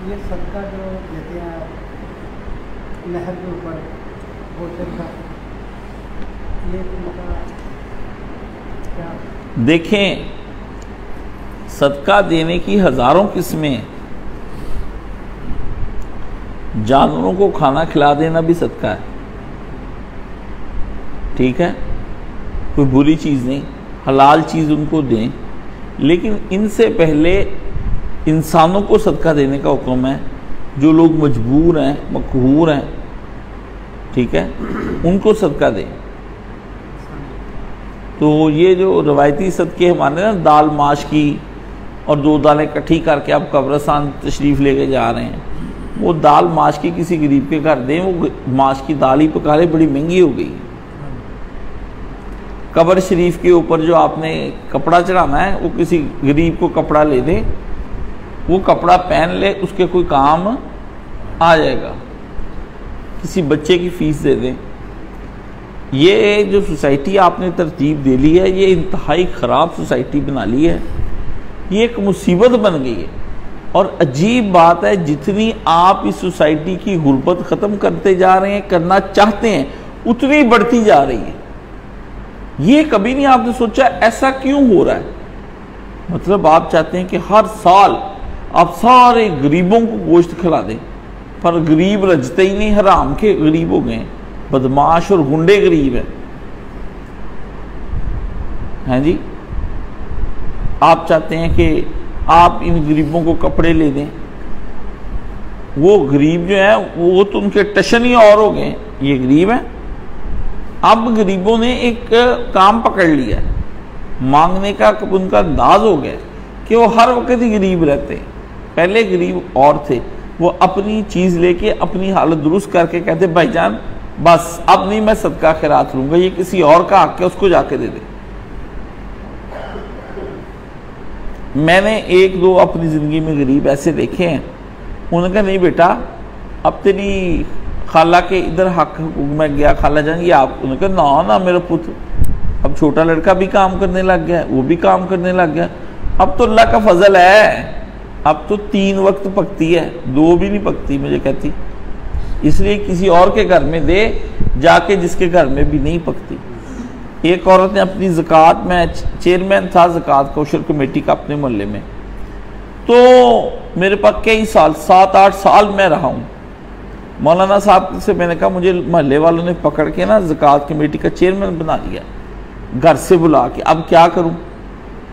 ये सबका जो देते हैं नहर के ऊपर बोतल का ये उनका क्या? देखें, सदका देने की हज़ारों किस्में। जानवरों को खाना खिला देना भी सदका है। ठीक है? कोई बुरी चीज़ नहीं, हलाल चीज़ उनको दें। लेकिन इनसे पहले इंसानों को सदका देने का हुक्म है, जो लोग मजबूर हैं, मकहूर हैं, ठीक है, उनको सदका दें। तो ये जो रवायती सदके हमारे ना, दाल माश की और दो दालें इकट्ठी करके आप कब्रस्तान तशरीफ़ लेके जा रहे हैं, वो दाल माश की किसी गरीब के घर दें, वो माश की दाल ही पका बड़ी महँगी हो गई। कब्र शरीफ के ऊपर जो आपने कपड़ा चढ़ाना है, वो किसी गरीब को कपड़ा ले दे वो कपड़ा पहन ले, उसके कोई काम आ जाएगा। किसी बच्चे की फ़ीस दे दें। ये जो सोसाइटी आपने तरतीब दे ली है, ये इंतहाई ख़राब सोसाइटी बना ली है। ये एक मुसीबत बन गई है। और अजीब बात है, जितनी आप इस सोसाइटी की गुर्बत ख़त्म करते जा रहे हैं, करना चाहते हैं, उतनी बढ़ती जा रही है। ये कभी नहीं आपने सोचा, ऐसा क्यों हो रहा है? मतलब आप चाहते हैं कि हर साल आप सारे गरीबों को गोश्त खिला दें। पर गरीब रजते ही नहीं, हराम के गरीब हो गए बदमाश और गुंडे गरीब हैं। हैं जी? आप चाहते हैं कि आप इन गरीबों को कपड़े ले दें? वो गरीब जो है, वो तो उनके टशन ही और हो गए ये गरीब हैं। अब गरीबों ने एक काम पकड़ लिया मांगने का, उनका अंदाज हो गया कि वो हर वक्त ही गरीब रहते पहले गरीब और थे, वो अपनी चीज़ लेके अपनी हालत दुरुस्त करके कहते भाईजान बस अब नहीं मैं सदका खैरात लूँगा, ये किसी और का हक है, उसको जाके दे दे। मैंने एक दो अपनी ज़िंदगी में गरीब ऐसे देखे हैं। उन्होंने कहा, नहीं बेटा, अब तेरी खाला के इधर हक मैं गया, खाला जान ये आप उन्होंने कहा, ना ना, मेरा पुत्र, अब छोटा लड़का भी काम करने लग गया, वो भी काम करने लग गया। अब तो अल्लाह का फजल है। अब तो तीन वक्त पकती है, दो भी नहीं पकती, मुझे कहती। इसलिए किसी और के घर में दे, जाके जिसके घर में भी नहीं पकती। एक औरत ने अपनी ज़क़़त, में चेयरमैन था, ज़क़़त कौशल कमेटी का अपने मोहल्ले में। तो मेरे पास कई साल, सात, आठ साल मैं रहा हूँ। मौलाना साहब से मैंने कहा, मुझे मोहल्ले वालों ने पकड़ के ना ज़क़़त कमेटी का चेयरमैन बना दिया घर से बुला के। अब क्या करूँ?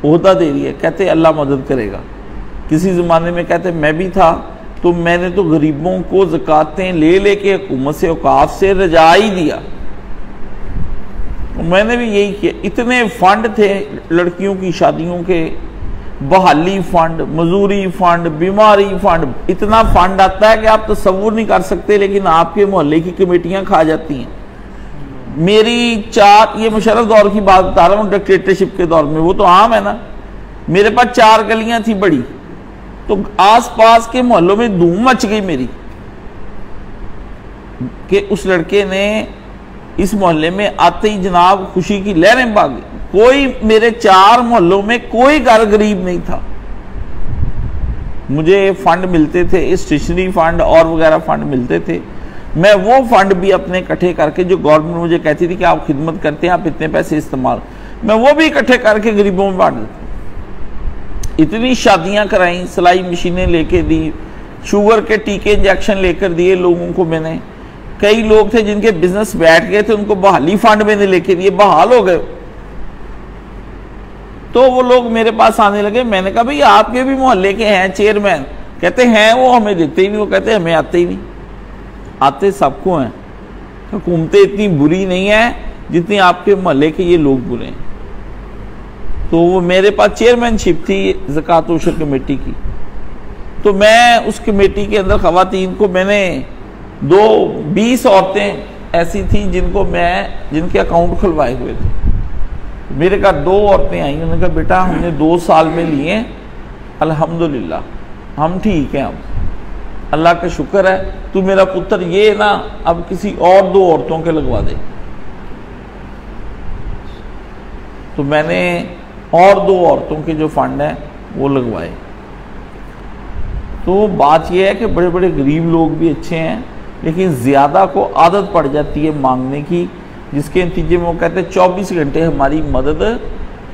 अहदा दे रही है, कहते, अल्लाह मदद करेगा। किसी ज़माने में कहते, मैं भी था तो मैंने तो गरीबों को ज़क़ातें ले लेके हुकूमत से औकाफ से रजा ही दिया। तो मैंने भी यही किया। इतने फंड थे लड़कियों की शादियों के, बहाली फंड मजूरी फंड बीमारी फंड इतना फंड आता है कि आप तस्वुर नहीं कर सकते, लेकिन आपके मोहल्ले की कमेटियाँ खा जाती हैं। मेरी चार, ये मुशरफ दौर की बात बता रहा हूँ डिक्टेटरशिप के दौर में, वो तो आम है ना। मेरे पास चार गलियाँ थी बड़ी। तो आसपास के मोहल्लों में धूम मच गई मेरी कि उस लड़के ने इस मोहल्ले में आते ही जनाब खुशी की लहरें भाग कोई मेरे चार मोहल्लों में कोई घर गरीब नहीं था। मुझे फंड मिलते थे, स्टेशनरी फंड और वगैरह फंड मिलते थे। मैं वो फंड भी अपने इकट्ठे करके, जो गवर्नमेंट मुझे कहती थी कि आप खिदमत करते हैं, आप इतने पैसे इस्तेमाल। मैं वो भी इकट्ठे करके गरीबों में बांट इतनी शादियाँ कराई, सिलाई मशीनें लेके दी, शुगर के टीके इंजेक्शन लेकर दिए लोगों को मैंने। कई लोग थे जिनके बिज़नेस बैठ गए थे, उनको बहाली फंड मैंने लेके दिए, बहाल हो गए। तो वो लोग मेरे पास आने लगे, मैंने कहा, भाई, आपके भी मोहल्ले के हैं चेयरमैन कहते, हैं, वो हमें देते ही नहीं, वो कहते, हमें आते ही नहीं। आते सबको हैं। हुकूमतें इतनी बुरी नहीं है, जितनी आपके मोहल्ले के ये लोग बुरे हैं। तो वो मेरे पास चेयरमैनशिप थी जक़ात उशर कमेटी की। तो मैं उस कमेटी के अंदर खातन को मैंने दो, बीस औरतें ऐसी थी जिनको मैं, जिनके अकाउंट खुलवाए हुए थे। मेरे घर दो औरतें आई, उन्होंने कहा, बेटा, हमने दो साल में लिए अल्हम्दुलिल्लाह, हम ठीक हैं अब। अल्लाह का शुक्र है, तू मेरा पुत्र, ये ना, अब किसी और दो औरतों के लगवा दे। तो मैंने और दो औरतों के जो फंड हैं, वो लगवाए। तो बात यह है कि बड़े बड़े गरीब लोग भी अच्छे हैं, लेकिन ज़्यादा को आदत पड़ जाती है मांगने की, जिसके नतीजे में वो कहते हैं, चौबीस घंटे हमारी मदद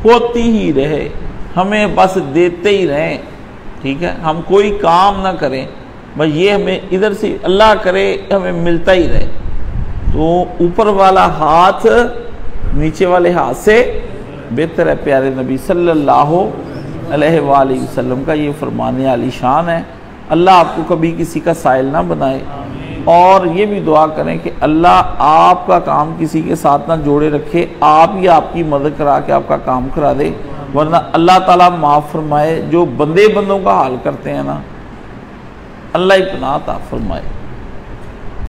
होती ही रहे, हमें बस देते ही रहें। ठीक है? हम कोई काम ना करें, बस ये हमें इधर से अल्लाह करे, हमें मिलता ही रहे। तो ऊपर वाला हाथ, नीचे वाले हाथ से बेहतर है प्यारे नबी सल्लल्लाहु अलैहि वसल्लम का ये फरमान आली शान है। अल्लाह आपको कभी किसी का साइल ना बनाए। और ये भी दुआ करें कि अल्लाह आपका काम किसी के साथ ना जोड़े रखे, आप ही आपकी मदद करा के आपका काम करा दे। वरना अल्लाह ताला माफ़ फरमाए, जो बंदे बंदों का हाल करते हैं ना, अल्लाह ही पनाह फरमाए।